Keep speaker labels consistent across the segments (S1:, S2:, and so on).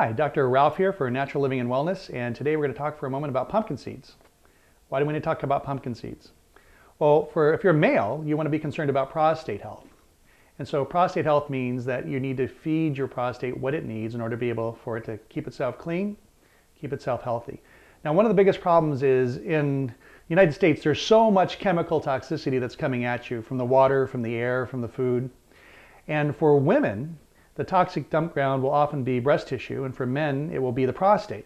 S1: Hi, Dr. Ralph here for Natural Living and Wellness, and today we're going to talk for a moment about pumpkin seeds. Why do we need to talk about pumpkin seeds? Well, for if you're male, you want to be concerned about prostate health. And so prostate health means that you need to feed your prostate what it needs in order to be able for it to keep itself clean, keep itself healthy. Now, one of the biggest problems is in the United States, there's so much chemical toxicity that's coming at you from the water, from the air, from the food. And for women, the toxic dump ground will often be breast tissue, and for men, it will be the prostate.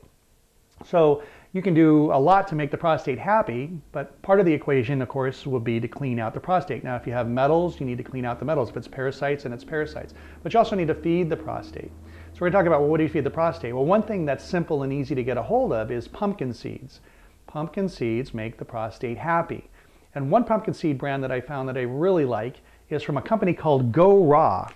S1: So you can do a lot to make the prostate happy, but part of the equation, of course, will be to clean out the prostate. Now, if you have metals, you need to clean out the metals. If it's parasites, and it's parasites. But you also need to feed the prostate. So we're going to talk about, well, what do you feed the prostate? Well, one thing that's simple and easy to get a hold of is pumpkin seeds. Pumpkin seeds make the prostate happy. And one pumpkin seed brand that I found that I really like is from a company called Go Raw.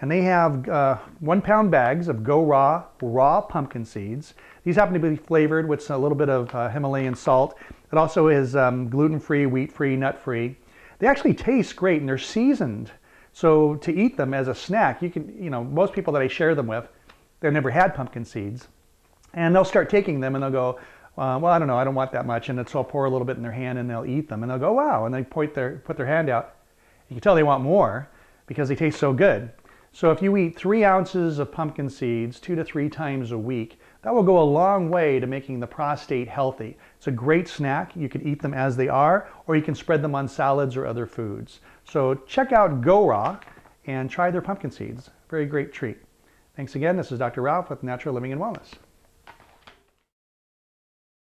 S1: And they have uh, one pound bags of Go Raw raw pumpkin seeds. These happen to be flavored with a little bit of uh, Himalayan salt. It also is um, gluten-free, wheat-free, nut-free. They actually taste great and they're seasoned. So to eat them as a snack, you can, you know, most people that I share them with, they've never had pumpkin seeds. And they'll start taking them and they'll go, uh, well, I don't know, I don't want that much. And so I'll pour a little bit in their hand and they'll eat them. And they'll go, wow. And they point their, put their hand out. You can tell they want more because they taste so good. So if you eat three ounces of pumpkin seeds two to three times a week, that will go a long way to making the prostate healthy. It's a great snack. You can eat them as they are, or you can spread them on salads or other foods. So check out GoRaw and try their pumpkin seeds. Very great treat. Thanks again. This is Dr. Ralph with Natural Living and Wellness.